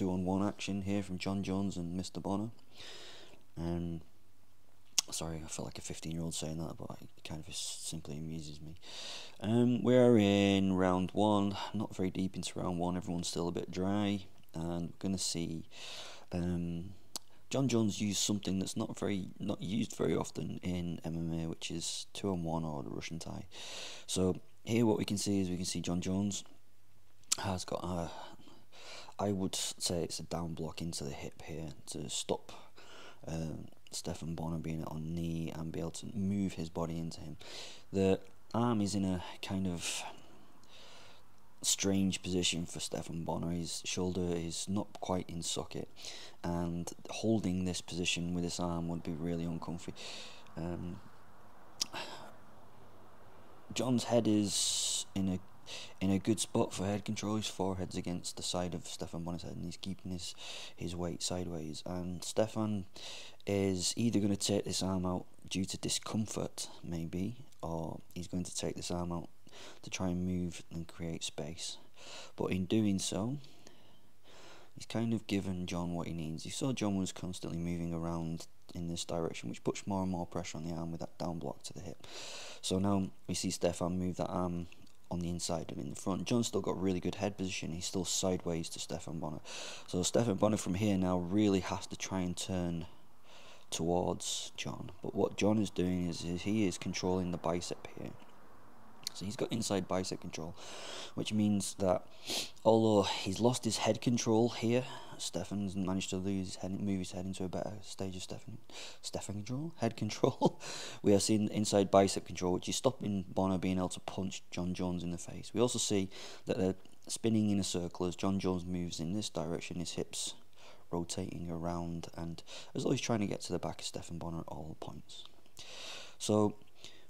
two on one action here from Jon Jones and Mr. Bonnar. Um, sorry, I feel like a 15 year old saying that, but it kind of simply amuses me. Um, we're in round one, not very deep into round one, everyone's still a bit dry, and we're going to see. Um, Jon Jones used something that's not very not used very often in MMA, which is two on one or the Russian tie. So here, what we can see is we can see Jon Jones has got a, I would say it's a down block into the hip here to stop um, Stephan Bonnar being on knee and be able to move his body into him. The arm is in a kind of strange position for Stephan Bonnar. His shoulder is not quite in socket, and holding this position with his arm would be really uncomfy. Um, Jon's head is in a in a good spot for head control. His forehead's against the side of Stephan Bonnar's head, and he's keeping his his weight sideways. And Stephan is either going to take this arm out due to discomfort, maybe, or he's going to take this arm out to try and move and create space. But in doing so, he's kind of given Jon what he needs. You saw Jon was constantly moving around in this direction, which puts more and more pressure on the arm with that down block to the hip. So now we see Stephan move that arm on the inside and in the front. Jon's still got really good head position. He's still sideways to Stephan Bonnar. So Stephan Bonnar from here now really has to try and turn towards Jon. But what Jon is doing is, is he is controlling the bicep here. So he's got inside bicep control, which means that although he's lost his head control here, Stephan's managed to lose his head, move his head into a better stage of Stephan, Stephan control, head control. we are seeing inside bicep control, which is stopping Bonnar being able to punch Jon Jones in the face. We also see that they're spinning in a circle as Jon Jones moves in this direction, his hips rotating around, and as he's trying to get to the back of Stephan Bonnar at all points. So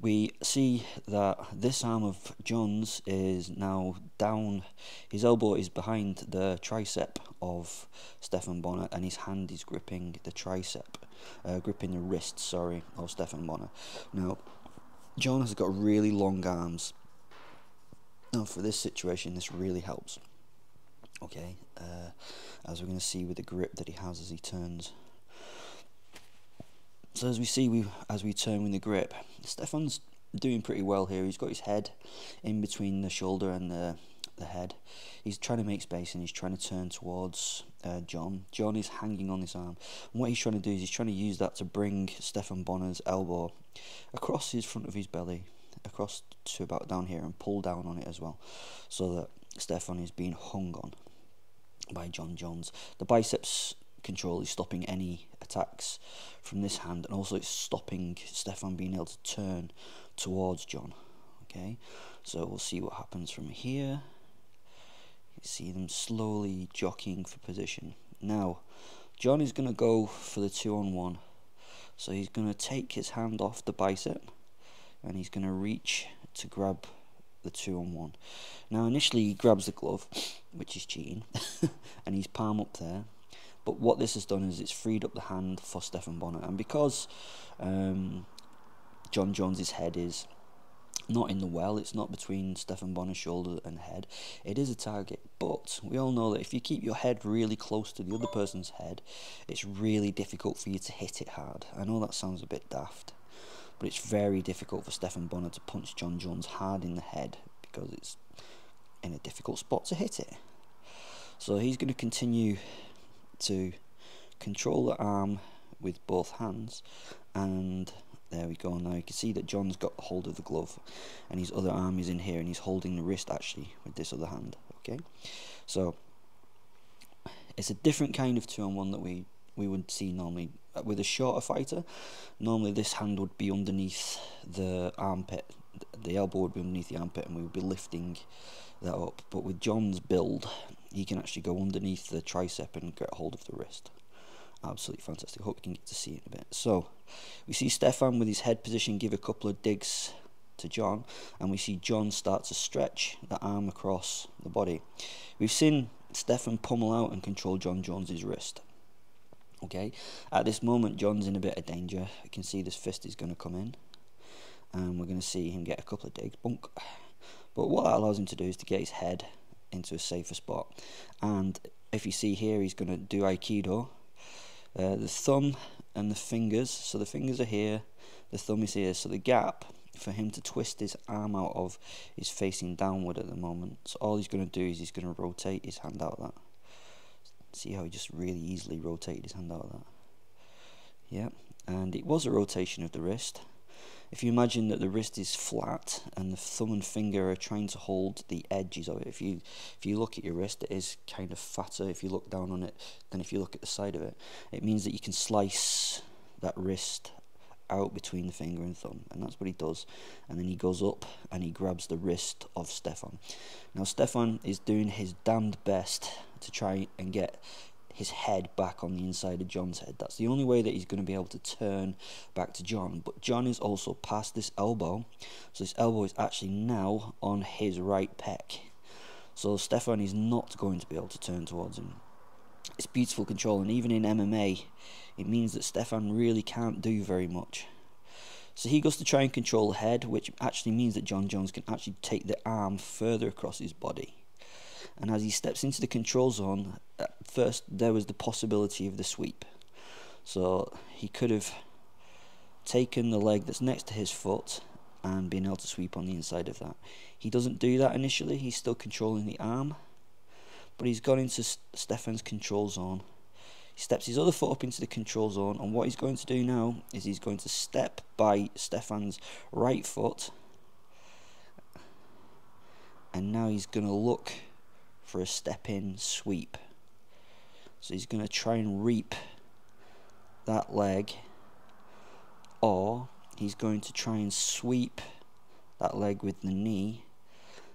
we see that this arm of Jon's is now down, his elbow is behind the tricep of Stephan Bonnar and his hand is gripping the tricep, uh, gripping the wrist, sorry, of Stephan Bonnar. Now, Jon has got really long arms. Now, for this situation, this really helps. Okay, uh, as we're going to see with the grip that he has as he turns. So as we see, we as we turn with the grip, Stephan's doing pretty well here. He's got his head in between the shoulder and the the head. He's trying to make space and he's trying to turn towards uh, John. Jon is hanging on his arm. And what he's trying to do is he's trying to use that to bring Stephan Bonnar's elbow across his front of his belly, across to about down here, and pull down on it as well, so that Stephan is being hung on by Jon Jones. The biceps control is stopping any attacks from this hand, and also it's stopping Stephan being able to turn towards Jon. Okay, so we'll see what happens from here. You see them slowly jockeying for position. Now, Jon is going to go for the two on one. So he's going to take his hand off the bicep and he's going to reach to grab the two on one. Now, initially, he grabs the glove, which is cheating, and he's palm up there. But what this has done is it's freed up the hand for Stephan Bonnar, and because um, Jon Jones's head is not in the well, it's not between Stephan Bonnar's shoulder and head. It is a target, but we all know that if you keep your head really close to the other person's head, it's really difficult for you to hit it hard. I know that sounds a bit daft, but it's very difficult for Stephan Bonnar to punch Jon Jones hard in the head because it's in a difficult spot to hit it. So he's going to continue to control the arm with both hands. And there we go. Now you can see that Jon's got hold of the glove and his other arm is in here and he's holding the wrist actually with this other hand okay? So it's a different kind of two on one that we we would see normally. Uh, with a shorter fighter normally this hand would be underneath the armpit the elbow would be underneath the armpit and we would be lifting that up. But with Jon's build he can actually go underneath the tricep and get hold of the wrist. Absolutely fantastic. Hope you can get to see it in a bit. So, we see Stephan with his head position give a couple of digs to Jon, and we see Jon start to stretch the arm across the body. We've seen Stephan pummel out and control Jon Jones's wrist. Okay, at this moment, Jon's in a bit of danger. You can see this fist is going to come in, and we're going to see him get a couple of digs. Bunk. But what that allows him to do is to get his head into a safer spot. And if you see here, he's going to do Aikido. Uh, the thumb and the fingers, so the fingers are here, the thumb is here, so the gap for him to twist his arm out of is facing downward at the moment. So all he's going to do is he's going to rotate his hand out of that. See how he just really easily rotated his hand out of that. Yeah, and it was a rotation of the wrist. If you imagine that the wrist is flat and the thumb and finger are trying to hold the edges of it, if you if you look at your wrist, it is kind of fatter if you look down on it than if you look at the side of it. It means that you can slice that wrist out between the finger and thumb, and that's what he does. And then he goes up and he grabs the wrist of Stephan. Now Stephan is doing his damned best to try and get his head back on the inside of Jon's head. That's the only way that he's going to be able to turn back to Jon. But Jon is also past this elbow, so this elbow is actually now on his right pec. So Stephan is not going to be able to turn towards him. It's beautiful control, and even in MMA, it means that Stephan really can't do very much. So he goes to try and control the head, which actually means that Jon Jones can actually take the arm further across his body. And as he steps into the control zone, at first there was the possibility of the sweep. So he could have taken the leg that's next to his foot and been able to sweep on the inside of that. He doesn't do that initially, he's still controlling the arm, but he's gone into Stephan's control zone he steps his other foot up into the control zone, and what he's going to do now is he's going to step by Stephan's right foot, and now he's going to look for a step in sweep. So he's going to try and reap that leg, or he's going to try and sweep that leg with the knee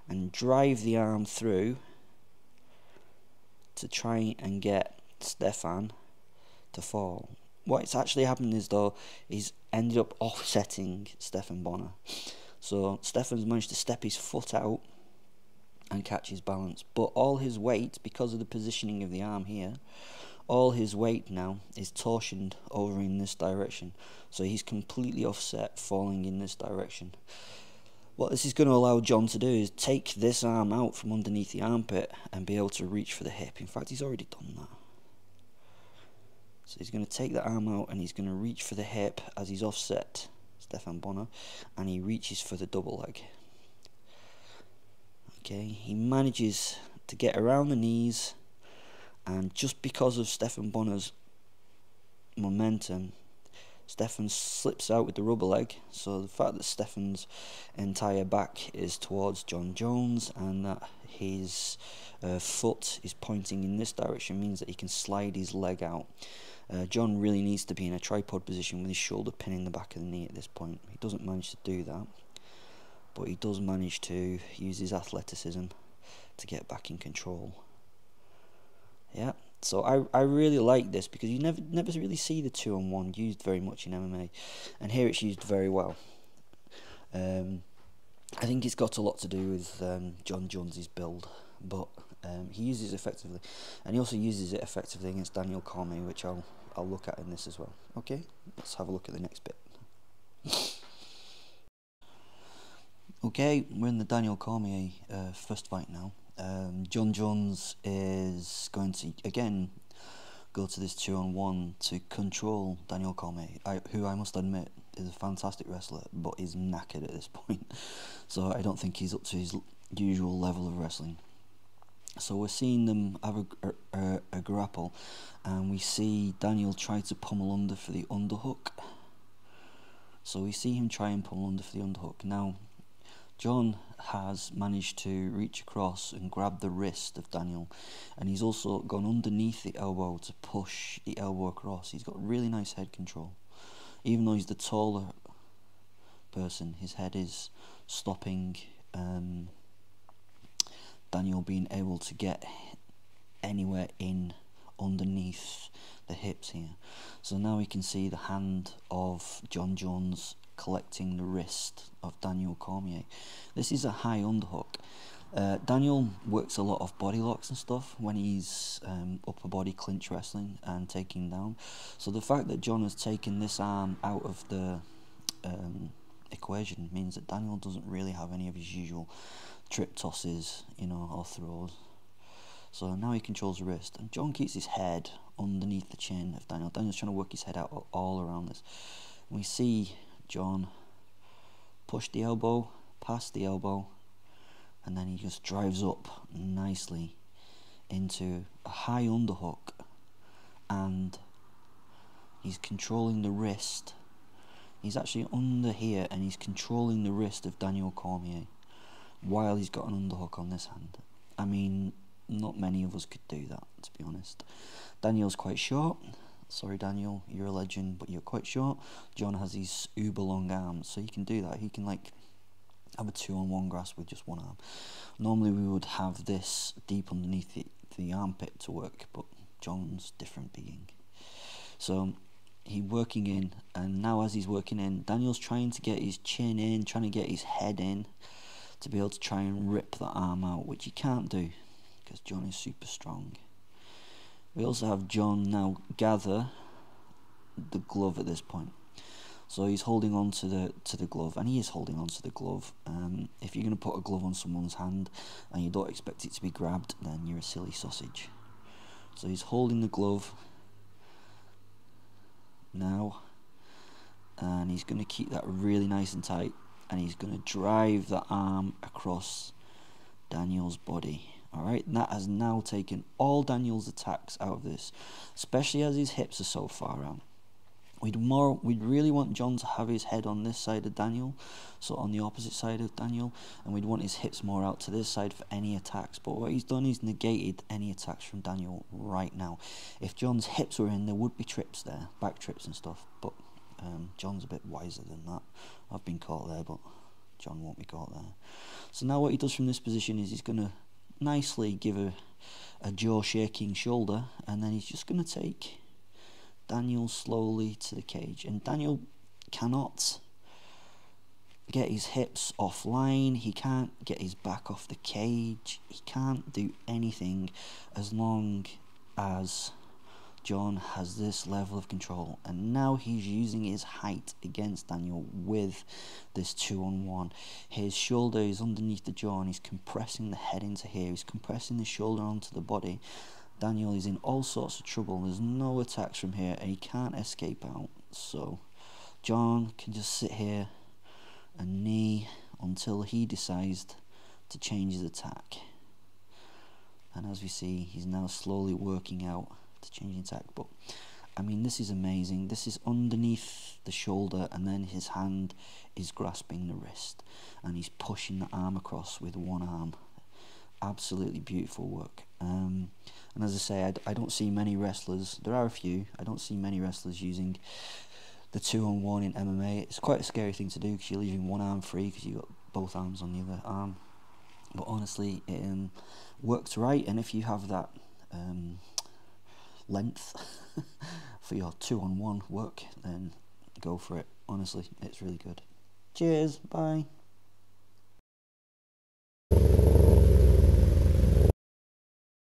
and drive the arm through to try and get Stephan to fall. What's actually happened is though he's ended up offsetting Stephan Bonnar. So Stephan's managed to step his foot out and catch his balance. But all his weight, because of the positioning of the arm here, all his weight now is torsioned over in this direction. So he's completely offset, falling in this direction. What this is going to allow Jon to do is take this arm out from underneath the armpit and be able to reach for the hip. In fact, he's already done that. So he's going to take the arm out and he's going to reach for the hip as he's offset Stephan Bonnar and he reaches for the double leg. Okay, he manages to get around the knees and just because of Stephan Bonnar's momentum, Stephan slips out with the rubber leg. So the fact that Stephan's entire back is towards Jon Jones and that his uh, foot is pointing in this direction means that he can slide his leg out. Uh, Jon really needs to be in a tripod position with his shoulder pinning the back of the knee at this point. He doesn't manage to do that, but he does manage to use his athleticism to get back in control. Yeah, so I I really like this because you never never really see the two on one used very much in MMA, and here it's used very well. Um, I think it's got a lot to do with um, Jon Jones's build, but um, he uses it effectively, and he also uses it effectively against Daniel Cormier, which I'll I'll look at in this as well. Okay, let's have a look at the next bit. Okay, we're in the Daniel Cormier uh, first fight now. Um, Jon Jones is going to again go to this two on one to control Daniel Cormier, I, who I must admit is a fantastic wrestler, but is knackered at this point. So I don't think he's up to his usual level of wrestling. So we're seeing them have a, a, a, grapple, and we see Daniel try to pummel under for the underhook. So we see him try and pummel under for the underhook. Now, Jon has managed to reach across and grab the wrist of Daniel, and he's also gone underneath the elbow to push the elbow across. He's got really nice head control. Even though he's the taller person, his head is stopping. Um, Daniel being able to get anywhere in underneath the hips here. So now we can see the hand of Jon Jones collecting the wrist of Daniel Cormier. This is a high underhook. Uh, Daniel works a lot of body locks and stuff when he's um, upper body clinch wrestling and taking down. So the fact that Jon has taken this arm out of the um, equation means that Daniel doesn't really have any of his usual trip tosses, you know, or throws. So now he controls the wrist, and Jon keeps his head underneath the chin of Daniel. Daniel's trying to work his head out all around this. We see Jon push the elbow, past the elbow, and then he just drives up nicely into a high underhook, and he's controlling the wrist. He's actually under here, and he's controlling the wrist of Daniel Cormier while he's got an underhook on this hand. I mean, not many of us could do that, to be honest. Daniel's quite short. Sorry, Daniel, you're a legend, but you're quite short. Jon has these uber long arms, so he can do that. He can, like, have a two on one grasp with just one arm. Normally, we would have this deep underneath the, the armpit to work, but Jon's different being. So, he's working in, and now as he's working in, Daniel's trying to get his chin in, trying to get his head in to be able to try and rip the arm out, which he can't do because Jon is super strong. We also have Jon now gather the glove at this point. So he's holding on to the to the glove, and he is holding on to the glove. Um, if you're going to put a glove on someone's hand and you don't expect it to be grabbed, then you're a silly sausage. So he's holding the glove now, and he's going to keep that really nice and tight and he's going to drive the arm across Daniel's body. Alright, and that has now taken all Daniel's attacks out of this, especially as his hips are so far out. We'd more we'd really want Jon to have his head on this side of Daniel, so on the opposite side of Daniel, and we'd want his hips more out to this side for any attacks. But what he's done is negated any attacks from Daniel right now. If Jon's hips were in, there would be trips there, back trips and stuff, but um, Jon's a bit wiser than that. I've been caught there, but Jon won't be caught there. So now what he does from this position is he's going to nicely give a, a jaw shaking shoulder, and then he's just going to take Daniel slowly to the cage. And Daniel cannot get his hips offline, he can't get his back off the cage, he can't do anything as long as Jon has this level of control, and now he's using his height against Daniel with this two on one. His shoulder is underneath the jaw, and he's compressing the head into here. He's compressing the shoulder onto the body. Daniel is in all sorts of trouble. There's no attacks from here, and he can't escape out. So, Jon can just sit here and knee until he decides to change his attack. And as we see, he's now slowly working out to changing tack. But I mean, this is amazing. This is underneath the shoulder, and then his hand is grasping the wrist, and he's pushing the arm across with one arm. Absolutely beautiful work. Um, and as I say, I, I don't see many wrestlers. There are a few. I don't see many wrestlers using the two on one in MMA. It's quite a scary thing to do because you're leaving one arm free because you've got both arms on the other arm. But honestly, it um, works right, and if you have that um, length for your two on one work, then go for it. Honestly, it's really good. Cheers, bye.